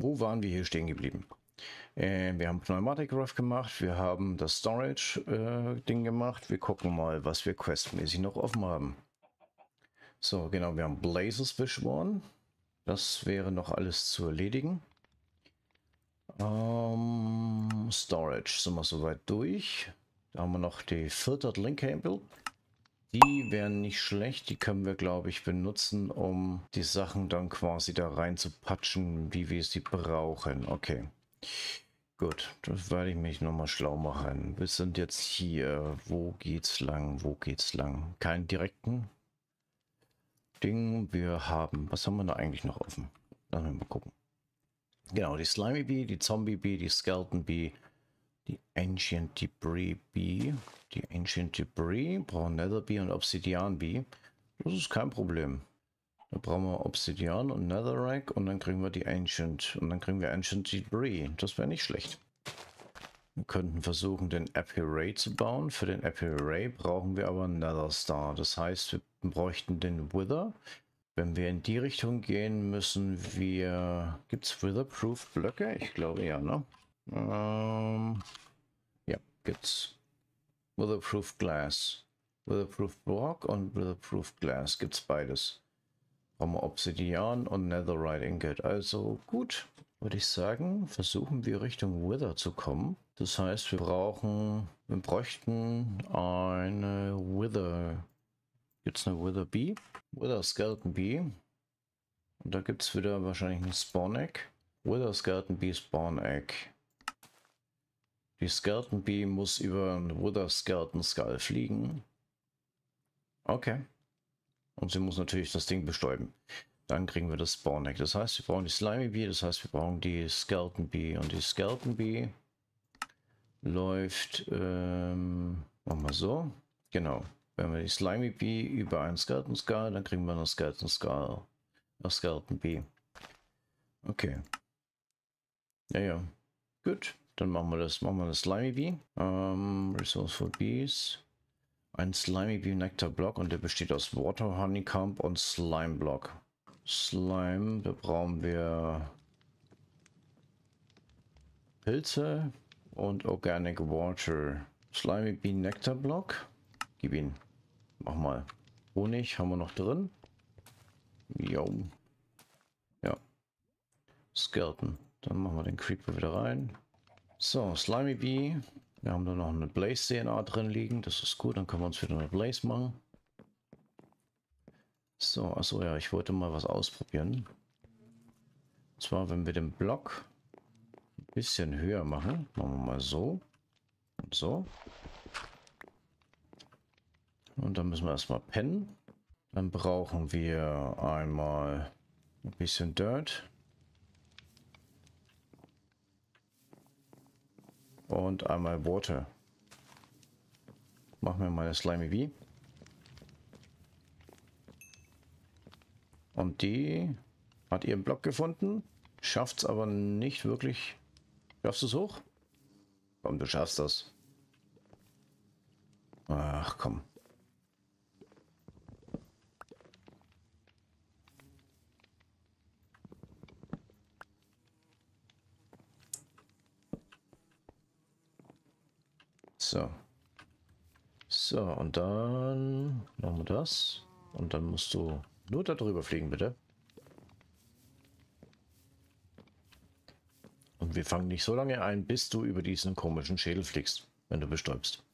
wo waren wir hier stehen geblieben? Äh, wir haben Pneumatic Rough gemacht, wir haben das Storage-Ding äh, gemacht. Wir gucken mal, was wir questmäßig noch offen haben. So, genau, wir haben Blazes beschworen. Das wäre noch alles zu erledigen. Ähm, Storage sind wir soweit durch. Da haben wir noch die Filtered Link Cable. Die wären nicht schlecht. Die können wir, glaube ich, benutzen, um die Sachen dann quasi da rein zu patchen, wie wir sie brauchen. Okay. Gut, das werde ich mich nochmal schlau machen. Wir sind jetzt hier. Wo geht's lang? Wo geht's lang? Keinen direkten Ding. Wir haben, was haben wir da eigentlich noch offen? Lassen wir mal gucken. Genau, die Slimy Bee, die Zombie Bee, die Skeleton Bee, die Ancient Debris Bee, die Ancient Debris, brauchen Nether Bee und Obsidian Bee. Das ist kein Problem. Da brauchen wir Obsidian und Netherrack und dann kriegen wir die Ancient und dann kriegen wir Ancient Debris. Das wäre nicht schlecht. Wir könnten versuchen, den Epi Ray zu bauen. Für den Epi Ray brauchen wir aber Nether Star. Das heißt, wir bräuchten den Wither. Wenn wir in die Richtung gehen, müssen wir... Gibt es Witherproof Blöcke? Ich glaube ja, ne? Ähm, gibt's. Witherproof Glass. Witherproof Block und Witherproof Glass. Gibt's beides. Brauchen wir Obsidian und Netherite Ingot. Also gut, würde ich sagen, versuchen wir Richtung Wither zu kommen. Das heißt, wir brauchen, wir bräuchten eine Wither. Gibt es eine Wither Bee? Wither Skeleton Bee. Und da gibt es wieder wahrscheinlich ein Spawn Egg. Wither Skeleton Bee Spawn Egg. Die Skeleton Bee muss über ein Wither Skeleton Skull fliegen. Okay. Und sie muss natürlich das Ding bestäuben. Dann kriegen wir das Spawn Egg. Das heißt, wir brauchen die Slimy Bee, das heißt, wir brauchen die Skeleton Bee. Und die Skeleton Bee läuft, ähm, machen wir so. Genau. Wenn wir die Slimy Bee über einen Skeleton Skull, dann kriegen wir eine Skeleton Skull. Eine Skeleton Bee. Okay. Ja, ja. Gut. Dann machen wir das, machen wir das Slimy Bee. Ähm, Resourceful Bees. Ein Slimy Bee Nectar Block und der besteht aus Water Honeycomb und Slime Block. Slime, da brauchen wir Pilze, und Organic Water. Slimy Bean Nectar Block. Gib ihn. Mach mal. Honig haben wir noch drin. Jo. Ja. Skeleton. Dann machen wir den Creeper wieder rein. So, Slimy Bee. Wir haben da noch eine Blaze DNA drin liegen. Das ist gut. Dann können wir uns wieder eine Blaze machen. So, achso, ja, ich wollte mal was ausprobieren. Und zwar, wenn wir den Block bisschen höher machen. Machen wir mal so. Und so. Und dann müssen wir erstmal pennen. Dann brauchen wir einmal ein bisschen Dirt. Und einmal Water. Machen wir mal das Slimy Bee. Und die hat ihren Block gefunden, schafft es aber nicht wirklich Schaffst du es hoch? Komm, du schaffst das. Ach, komm. So. So, und dann machen wir das. Und dann musst du nur darüber fliegen, bitte. Und wir fangen nicht so lange ein, bis du über diesen komischen Schädel fliegst, wenn du bestäubst.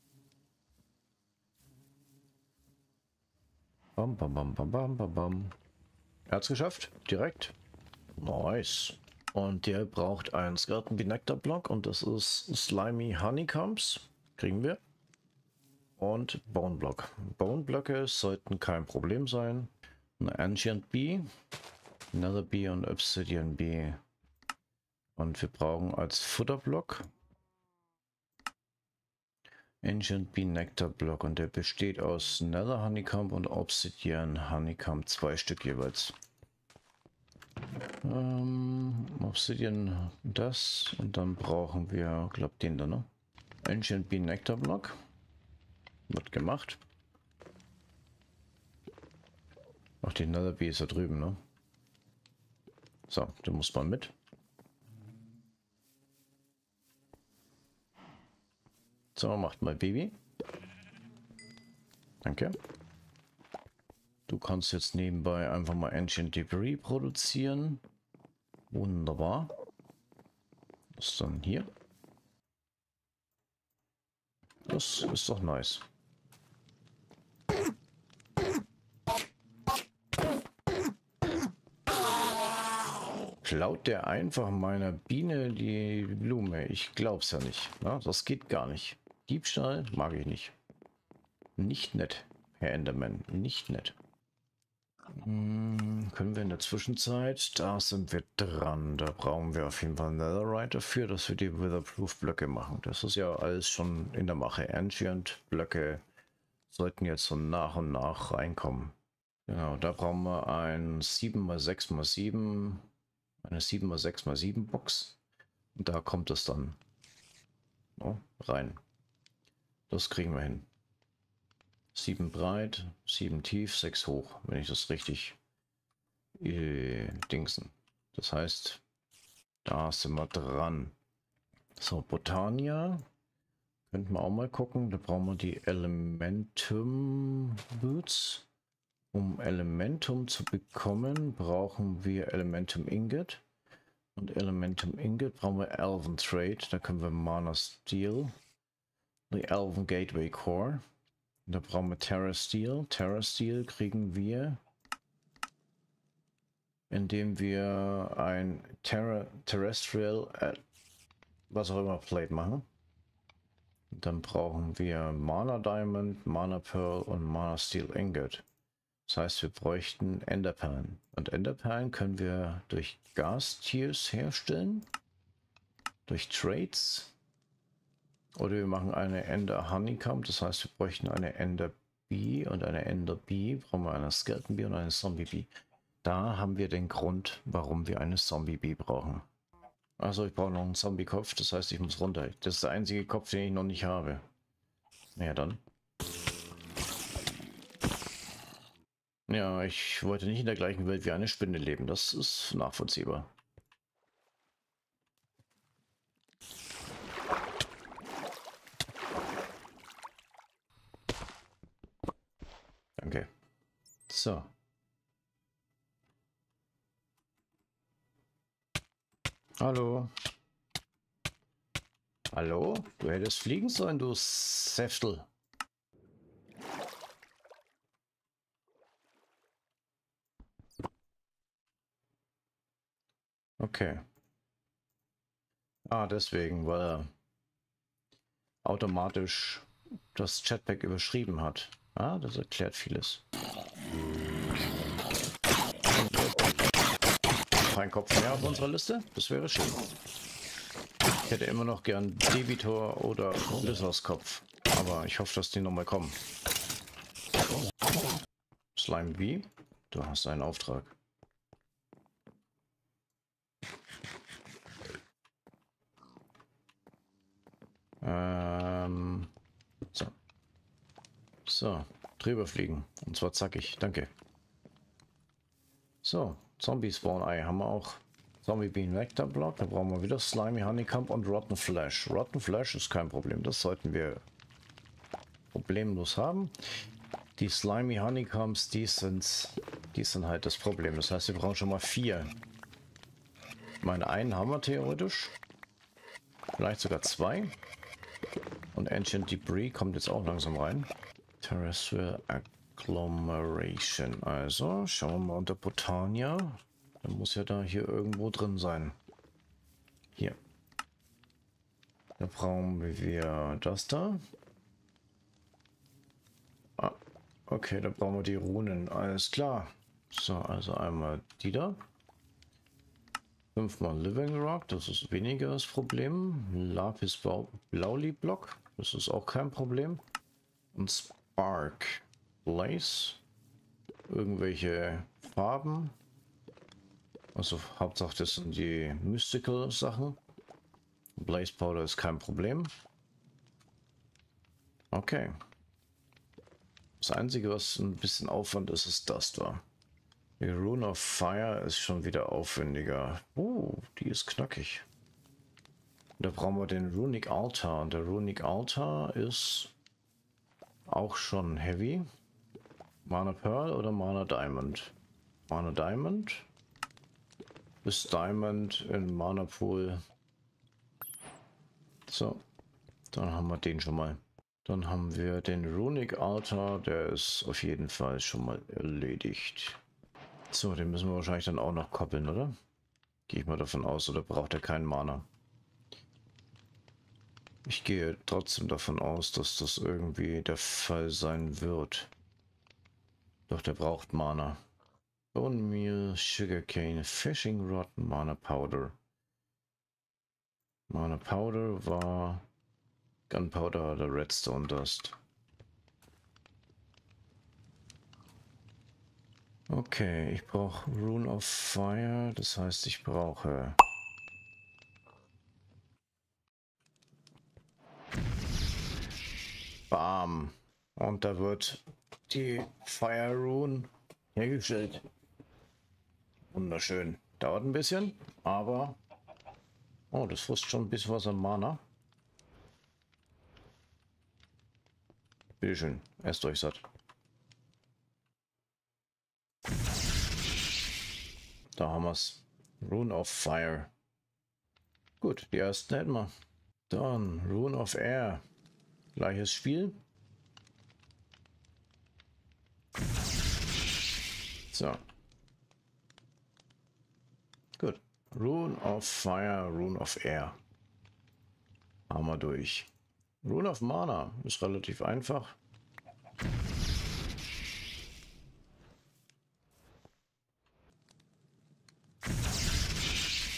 Bam, bam, bam, bam, bam, bam, bam. Er hat's geschafft. Direkt. Nice. Und der braucht einen Skeleton Benectar Block und das ist Slimy Honeycombs. Kriegen wir. Und Bone Block. Bone Blöcke sollten kein Problem sein. Eine Ancient Bee, Nether Bee und Obsidian Bee und wir brauchen als Futterblock Ancient Bee Nectar Block und der besteht aus Nether Honeycomb und Obsidian Honeycomb, zwei Stück jeweils. Ähm, Obsidian das und dann brauchen wir, glaube den da, ne? Ancient Bee Nectar Block. Wird gemacht. Ach, die Netherbee ist da drüben, ne? So, den muss man mit. So, macht mal Baby. Danke. Du kannst jetzt nebenbei einfach mal Ancient Debris produzieren. Wunderbar. Was ist dann hier. Das ist doch nice. Klaut der einfach meiner Biene die Blume? Ich glaub's ja nicht. Na, das geht gar nicht. Diebstahl mag ich nicht. Nicht nett, Herr Enderman. Nicht nett. Hm, können wir in der Zwischenzeit, da sind wir dran. Da brauchen wir auf jeden Fall Netherite dafür, dass wir die Witherproof-Blöcke machen. Das ist ja alles schon in der Mache. Ancient-Blöcke sollten jetzt so nach und nach reinkommen. Genau, da brauchen wir ein 7x6x7, eine 7x6x7 Box. Und da kommt es dann oh, rein. Das kriegen wir hin. 7 breit, 7 tief, 6 hoch, wenn ich das richtig äh, dingsen. Das heißt, da sind wir dran. So, Botania. Könnten wir auch mal gucken. Da brauchen wir die Elementum Boots. Um Elementum zu bekommen, brauchen wir Elementum Ingot. Und Elementum Ingot brauchen wir Elven Trade. Da können wir Mana Steel. Die Elven Gateway Core. Da brauchen wir Terra Steel. Terra Steel kriegen wir, indem wir ein Terra Terrestrial, äh, was auch immer, Plate machen. Dann brauchen wir Mana Diamond, Mana Pearl und Mana Steel Ingot. Das heißt, wir bräuchten Enderperlen. Und Enderperlen können wir durch Gas Tiers herstellen, durch Trades oder wir machen eine Ender Honeycomb, das heißt, wir bräuchten eine Ender Bee und eine Ender Bee, brauchen wir eine Skeleton Bee und eine Zombie Bee. Da haben wir den Grund, warum wir eine Zombie Bee brauchen. Also ich brauche noch einen Zombie-Kopf, das heißt, ich muss runter. Das ist der einzige Kopf, den ich noch nicht habe. Naja, dann. Ja, ich wollte nicht in der gleichen Welt wie eine Spinne leben. Das ist nachvollziehbar. Danke. So. Hallo. Hallo? Hättest fliegen sollen, du Säftel. Okay. Ah, deswegen, weil er automatisch das Chatpack überschrieben hat. Ah, das erklärt vieles. Kein Kopf mehr auf unserer Liste? Das wäre schön. Ich hätte immer noch gern Debitor oder Kopf. Aber ich hoffe, dass die nochmal kommen. Slime B, du hast einen Auftrag. Ähm, so. So, drüber fliegen. Und zwar zackig. Danke. So, Zombie Spawn Ei haben wir auch. Zombie Bean Vector Block. Da brauchen wir wieder Slimy Honeycomb und Rotten Flash. Rotten Flash ist kein Problem. Das sollten wir problemlos haben. Die Slimy Honeycombs, die sind, die sind halt das Problem. Das heißt, wir brauchen schon mal vier. Meine einen haben wir theoretisch. Vielleicht sogar zwei. Und Ancient Debris kommt jetzt auch langsam rein. Terrestrial Agglomeration. Also, schauen wir mal unter Botania. Da muss ja da hier irgendwo drin sein. Hier. Da brauchen wir das da. Ah, okay, da brauchen wir die Runen. Alles klar. So, also einmal die da. Fünfmal Living Rock, das ist weniger das Problem. Lapis Blauli Block, das ist auch kein Problem. Und Arc. Blaze. Irgendwelche Farben. Also Hauptsache das sind die Mystical Sachen. Blaze Powder ist kein Problem. Okay. Das einzige, was ein bisschen Aufwand ist, ist das da. Die Rune of Fire ist schon wieder aufwendiger. Oh, die ist knackig. Da brauchen wir den Runic Altar. Und der Runic Altar ist auch schon heavy. Mana Pearl oder Mana Diamond? Mana Diamond. Ist Diamond in Mana Pool. So. Dann haben wir den schon mal. Dann haben wir den Runic Altar. Der ist auf jeden Fall schon mal erledigt. So, den müssen wir wahrscheinlich dann auch noch koppeln, oder? Gehe ich mal davon aus, oder braucht er keinen Mana? Ich gehe trotzdem davon aus, dass das irgendwie der Fall sein wird. Doch der braucht Mana. Bone Meal, Sugarcane, Fishing Rod, Mana Powder. Mana Powder war Gunpowder oder Redstone Dust. Okay, ich brauche Rune of Fire, das heißt ich brauche Bam. Und da wird die Fire Rune hergestellt. Wunderschön. Dauert ein bisschen, aber... Oh, das frisst schon ein bisschen was an Mana. Bitteschön, esst euch satt. Da haben wir es. Rune of Fire. Gut, die ersten hätten wir. Dann Rune of Air. Gleiches Spiel. So. Gut. Rune of Fire, Rune of Air. Haben wir durch. Rune of Mana ist relativ einfach.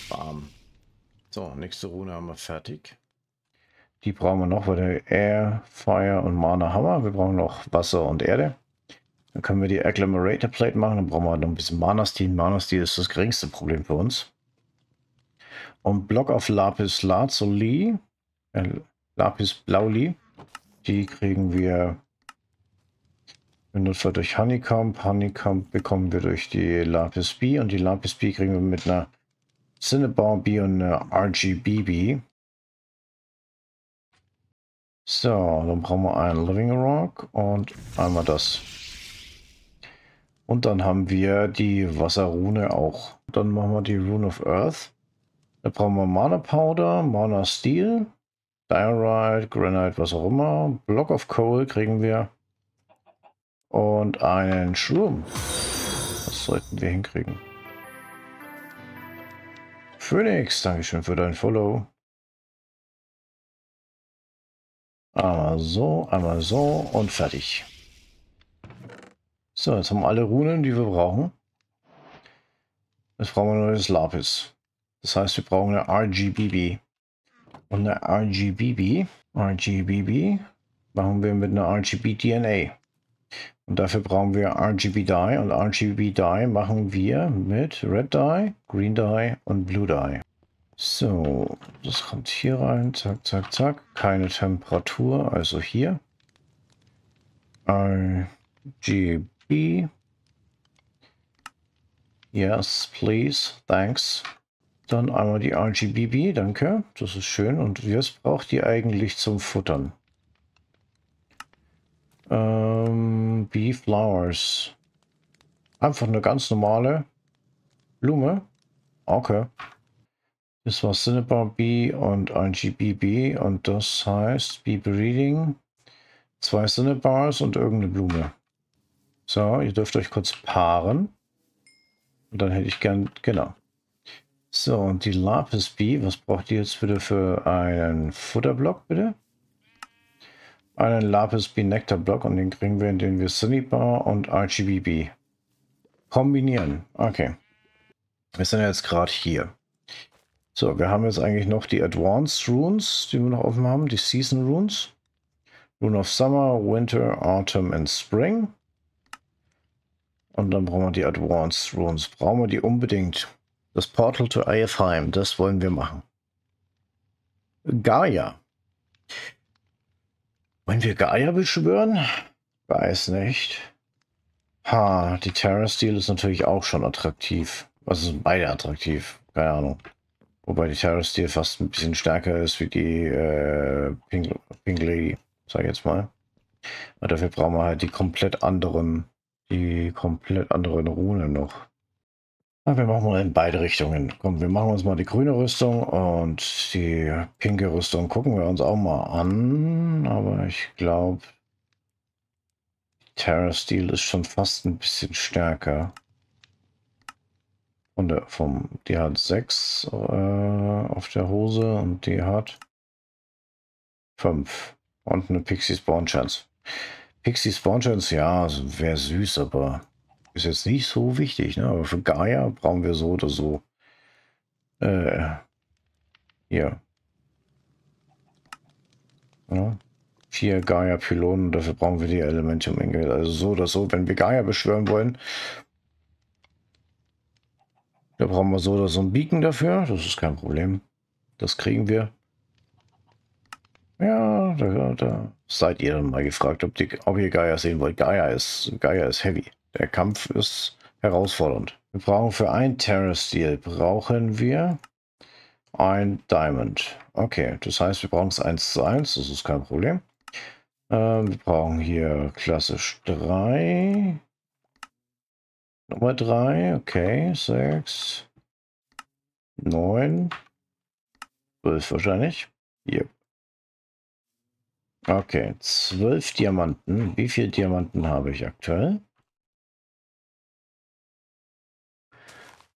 Bam. So, nächste Rune haben wir fertig. Die brauchen wir noch, weil der Air, Fire und Mana haben wir. Wir brauchen noch Wasser und Erde. Dann können wir die Agglomerator Plate machen. Dann brauchen wir noch ein bisschen Mana Steel. Mana Steel ist das geringste Problem für uns. Und Block of Lapis Lazuli, äh, Lapis Blauli, die kriegen wir benutzt durch Honeycomb. Honeycomb bekommen wir durch die Lapis B und die Lapis B kriegen wir mit einer Cinnabar B und einer RGBB. So, dann brauchen wir einen Living Rock und einmal das. Und dann haben wir die Wasserrune auch. Dann machen wir die Rune of Earth. Da brauchen wir Mana Powder, Mana Steel, Diorite, Granite, was auch immer. Block of Coal kriegen wir. Und einen Shroom. Das sollten wir hinkriegen. Phoenix, Dankeschön für dein Follow. Einmal so, einmal so und fertig. So, jetzt haben wir alle Runen, die wir brauchen. Jetzt brauchen wir nur das Lapis. Das heißt, wir brauchen eine RGBB. Und eine RGBB, RGBB machen wir mit einer RGB DNA. Und dafür brauchen wir RGB Dye und RGB Dye machen wir mit Red Dye, Green Dye und Blue Dye. So, das kommt hier rein, zack, zack, zack. Keine Temperatur, also hier. RGB B. Yes, please. Thanks. Dann einmal die RGBB, danke. Das ist schön. Und jetzt braucht die eigentlich zum Futtern. Ähm, Bee Flowers. Einfach eine ganz normale Blume. Okay. Das war Cinnabar B und RGBB und das heißt Bee Breeding. Zwei Cinnabars und irgendeine Blume. So, ihr dürft euch kurz paaren. Und dann hätte ich gern, genau. So, und die Lapis B, was braucht ihr jetzt bitte für einen Futterblock, bitte? Einen Lapis B Nectar Block und den kriegen wir, indem wir Cinnabar und RGBB kombinieren. Okay. Wir sind jetzt gerade hier. So, wir haben jetzt eigentlich noch die Advanced Runes, die wir noch offen haben, die Season Runes. Rune of Summer, Winter, Autumn and Spring. Und dann brauchen wir die Advanced Runes. Brauchen wir die unbedingt. Das Portal to Eifheim, das wollen wir machen. Gaia. Wollen wir Gaia beschwören? Weiß nicht. Ha, die Terra Steel ist natürlich auch schon attraktiv. Also sind beide attraktiv. Keine Ahnung. Wobei die Terror Steel fast ein bisschen stärker ist wie die äh, Pink, Pink Lady, sag ich jetzt mal. Aber dafür brauchen wir halt die komplett anderen, die komplett anderen Runen noch. Na, wir machen mal in beide Richtungen. Komm, wir machen uns mal die grüne Rüstung und die pinke Rüstung gucken wir uns auch mal an. Aber ich glaube, Terra Steel ist schon fast ein bisschen stärker. Und der, vom, die hat 6 äh, auf der Hose und die hat 5. Und eine Pixie Spawn Chance. Pixie Spawn Chance, ja, also wäre süß, aber ist jetzt nicht so wichtig. Ne? Aber für Gaia brauchen wir so oder so. Äh, hier. Ja. Vier Gaia-Pylonen, dafür brauchen wir die Elementium Engel. Also so oder so, wenn wir Gaia beschwören wollen, da brauchen wir so oder so ein Beacon dafür. Das ist kein Problem. Das kriegen wir. Ja, da, da seid ihr dann mal gefragt, ob, die, ob ihr Gaia sehen wollt. Gaia ist, Gaia ist heavy. Der Kampf ist herausfordernd. Wir brauchen für ein Terra Steel brauchen wir ein Diamond. Okay, das heißt, wir brauchen es 1 zu 1. Das ist kein Problem. Ähm, wir brauchen hier klassisch 3. Nummer 3, okay, 6, 9, 12 wahrscheinlich. Yep. Okay, 12 Diamanten. Wie viele Diamanten habe ich aktuell?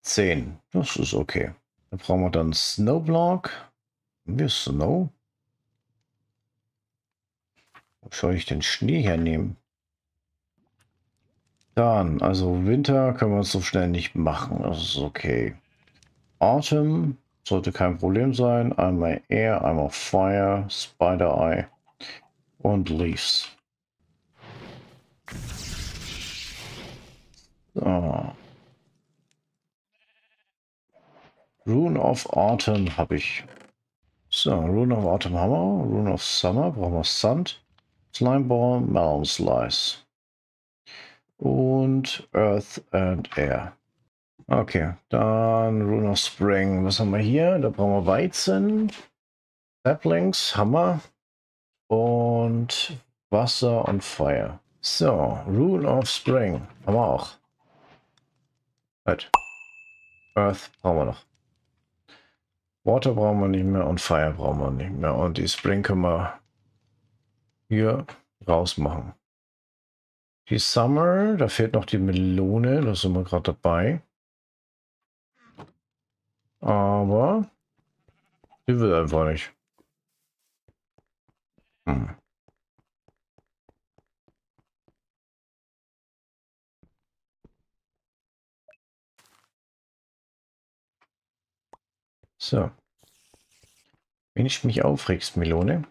10. Das ist okay. Dann brauchen wir dann Snowblock. Wir Snow. Wo soll ich den Schnee hernehmen? Dann, also Winter können wir uns so schnell nicht machen. Das ist okay. Autumn sollte kein Problem sein. Einmal Air, einmal Fire, Spider Eye und Leaves. So. Rune of Autumn habe ich. So, Rune of Autumn haben wir. Rune of Summer brauchen wir Sand. Slimeball, Melon Slice und Earth and Air. Okay, dann Rune of Spring. Was haben wir hier? Da brauchen wir Weizen, Saplings, Hammer und Wasser und Feuer. So, Rune of Spring haben wir auch. Right. Earth brauchen wir noch. Water brauchen wir nicht mehr und Fire brauchen wir nicht mehr. Und die Spring können wir hier rausmachen. Die Summer, da fehlt noch die Melone, da sind wir gerade dabei. Aber die will einfach nicht. Hm. So. Wenn ich mich aufregst, Melone,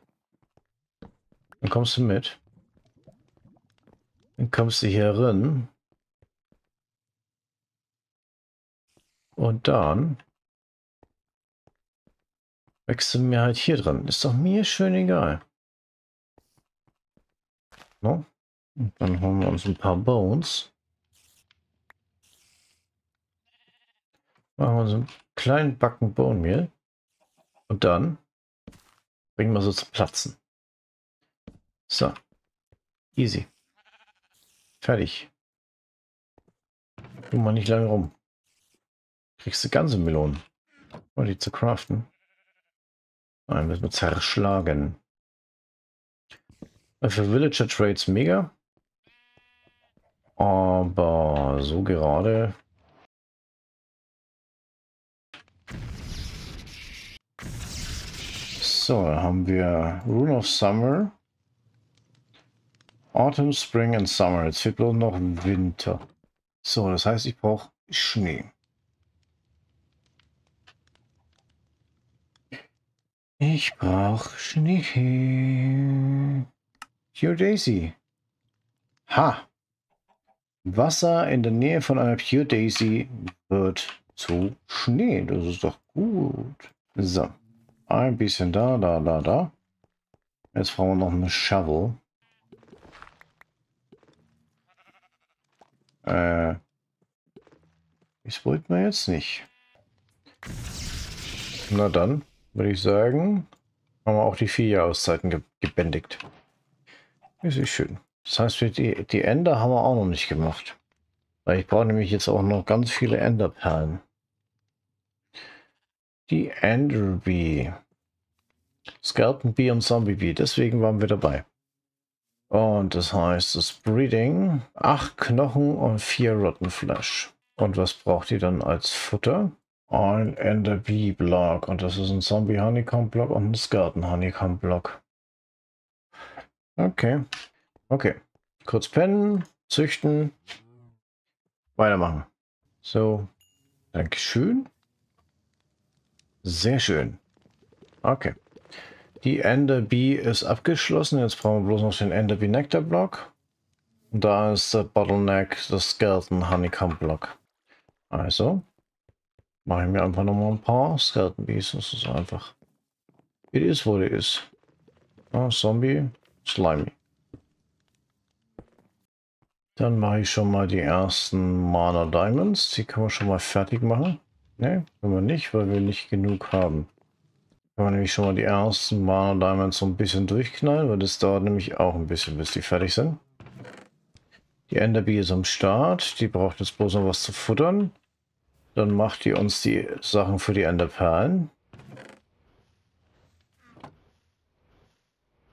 dann kommst du mit. Dann kommst du hier rein. Und dann wächst du mir halt hier dran. Ist doch mir schön egal. No? Und dann haben wir uns ein paar Bones. Machen wir so einen kleinen Backen Bone Meal. Und dann bringen wir so zum Platzen. So. Easy. Fertig. Tu mal nicht lange rum. Kriegst du ganze Melonen. Um die zu craften. Dann müssen wir zerschlagen. Für Villager Trades mega. Aber so gerade. So, dann haben wir Rune of Summer. Autumn, Spring and Summer. Jetzt fehlt bloß noch Winter. So, das heißt, ich brauche Schnee. Ich brauche Schnee. Daisy. Ha! Wasser in der Nähe von einer Pure Daisy wird zu Schnee. Das ist doch gut. So. Ein bisschen da, da, da, da. Jetzt brauchen wir noch eine Shovel. Äh, das wollten wir jetzt nicht. Na dann, würde ich sagen, haben wir auch die vier Jahreszeiten ge gebändigt. Das ist schön. Das heißt, die, die Ender haben wir auch noch nicht gemacht. Weil ich brauche nämlich jetzt auch noch ganz viele Enderperlen. Die Enderbee. Skeleton Bee und Zombie Bee. Deswegen waren wir dabei. Und das heißt, das Breeding, acht Knochen und vier Rottenfleisch. Und was braucht ihr dann als Futter? Ein Ender Bee Block. Und das ist ein Zombie Honeycomb Block und ein Skeleton Honeycomb Block. Okay. Okay. Kurz pennen, züchten, weitermachen. So. Dankeschön. Sehr schön. Okay. Die Ender B ist abgeschlossen. Jetzt brauchen wir bloß noch den Ender B Nectar Block. Und da ist der Bottleneck, das Skeleton Honeycomb Block. Also, mache ich mir einfach nochmal ein paar Skeleton Bees. Das ist einfach. It is what it is. Oh, Zombie, Slimy. Dann mache ich schon mal die ersten Mana Diamonds. Die können wir schon mal fertig machen. Ne, können wir nicht, weil wir nicht genug haben. Können wir nämlich schon mal die ersten Mana Diamonds so ein bisschen durchknallen, weil das dauert nämlich auch ein bisschen, bis die fertig sind. Die Enderbee ist am Start. Die braucht jetzt bloß noch was zu futtern. Dann macht die uns die Sachen für die Enderperlen.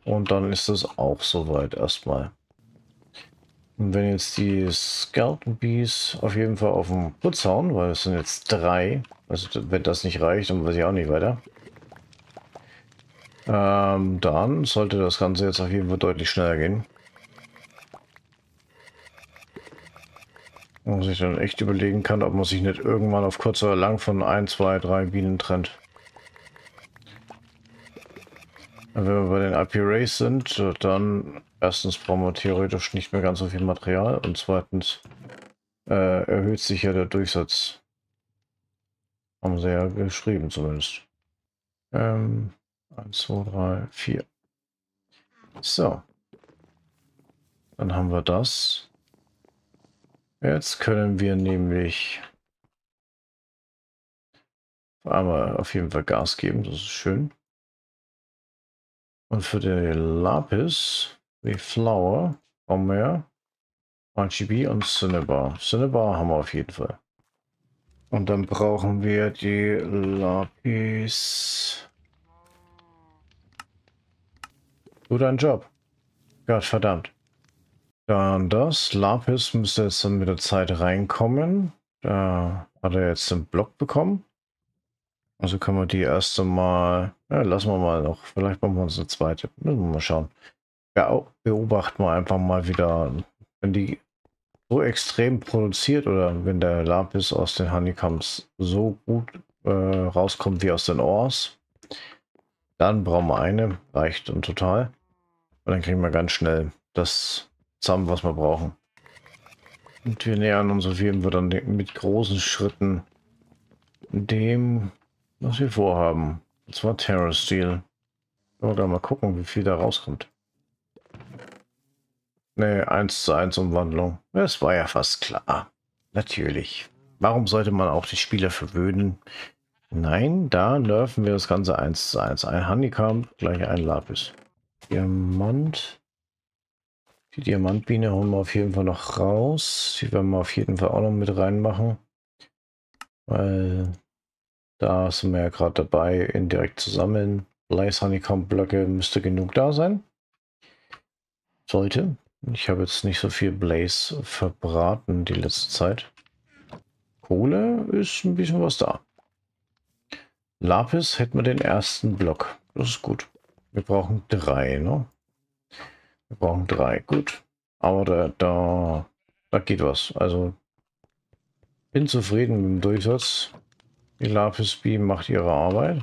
Und dann ist das auch soweit erstmal. Und wenn jetzt die Skeleton Bees auf jeden Fall auf den Putz hauen, weil es sind jetzt drei, also wenn das nicht reicht, dann weiß ich auch nicht weiter. Ähm, dann sollte das Ganze jetzt auf jeden Fall deutlich schneller gehen. Und sich dann echt überlegen kann, ob man sich nicht irgendwann auf kurz oder lang von ein, zwei, drei Bienen trennt. Wenn wir bei den IP Rays sind, dann erstens brauchen wir theoretisch nicht mehr ganz so viel Material und zweitens äh, erhöht sich ja der Durchsatz. Haben sie ja geschrieben zumindest. Ähm, 1, 2, 3, 4. So. Dann haben wir das. Jetzt können wir nämlich einmal auf jeden Fall Gas geben, das ist schön. Und für den Lapis, wie Flower, haben wir RGB und Cinnabar. Cinnabar haben wir auf jeden Fall. Und dann brauchen wir die Lapis. Gut ein Job. Gott verdammt. Dann das. Lapis müsste jetzt dann mit der Zeit reinkommen. Da hat er jetzt den Block bekommen. Also können wir die erste mal, ja, lassen wir mal noch, vielleicht machen wir uns eine zweite, müssen wir mal schauen. Ja, beobachten wir einfach mal wieder, wenn die so extrem produziert oder wenn der Lapis aus den Honeycombs so gut äh, rauskommt wie aus den Ors, dann brauchen wir eine, reicht und total. Und dann kriegen wir ganz schnell das zusammen, was wir brauchen. Und wir nähern uns auf jeden Fall dann mit großen Schritten dem was wir vorhaben. Und zwar Terror Steel. Oder mal gucken, wie viel da rauskommt. Ne, 1 zu 1 Umwandlung. Das war ja fast klar. Natürlich. Warum sollte man auch die Spieler verwöhnen? Nein, da nerven wir das Ganze 1 zu 1. Ein Honeycomb, gleich ein Lapis. Diamant. Die Diamantbiene holen wir auf jeden Fall noch raus. Die werden wir auf jeden Fall auch noch mit reinmachen. Weil da sind wir ja gerade dabei, indirekt zu sammeln. Blaze Honeycomb Blöcke müsste genug da sein. Sollte. Ich habe jetzt nicht so viel Blaze verbraten die letzte Zeit. Kohle ist ein bisschen was da. Lapis hätten wir den ersten Block. Das ist gut. Wir brauchen drei, ne? Wir brauchen drei. Gut. Aber da, da, da geht was. Also bin zufrieden mit dem Durchsatz. Die Lapis Beam macht ihre Arbeit.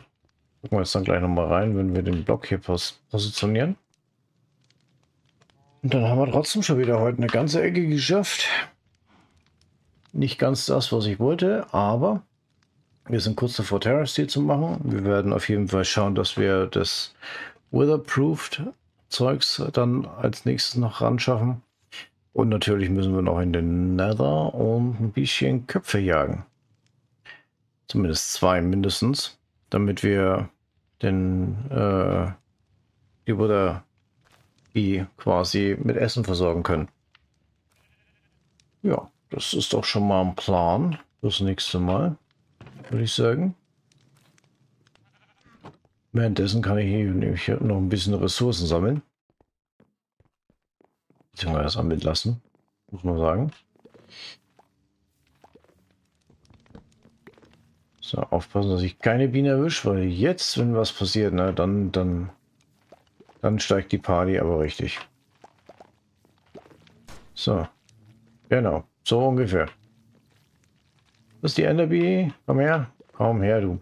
Gucken wir jetzt dann gleich nochmal rein, wenn wir den Block hier pos positionieren. Und dann haben wir trotzdem schon wieder heute eine ganze Ecke geschafft. Nicht ganz das, was ich wollte, aber wir sind kurz davor, Terra Steel zu machen. Wir werden auf jeden Fall schauen, dass wir das Weatherproofed Zeugs dann als nächstes noch ran schaffen. Und natürlich müssen wir noch in den Nether und ein bisschen Köpfe jagen. Zumindest zwei mindestens. damit wir den äh, die Butter die quasi mit Essen versorgen können. Ja, das ist doch schon mal ein Plan das nächste Mal, würde ich sagen. Währenddessen kann ich hier nämlich noch ein bisschen Ressourcen sammeln. Beziehungsweise sammeln lassen, muss man sagen. So, aufpassen, dass ich keine Biene erwische, weil jetzt, wenn was passiert, ne, dann, dann, dann steigt die Party aber richtig. So, genau, so ungefähr. Das ist die Enderby. Komm her, komm her, du.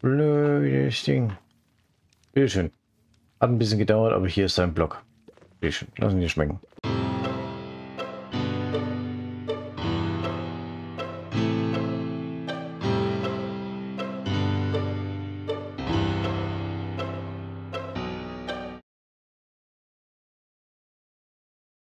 Blödes Ding. Bitteschön. Hat ein bisschen gedauert, aber hier ist sein Block. Bitteschön, lassen Sie schmecken.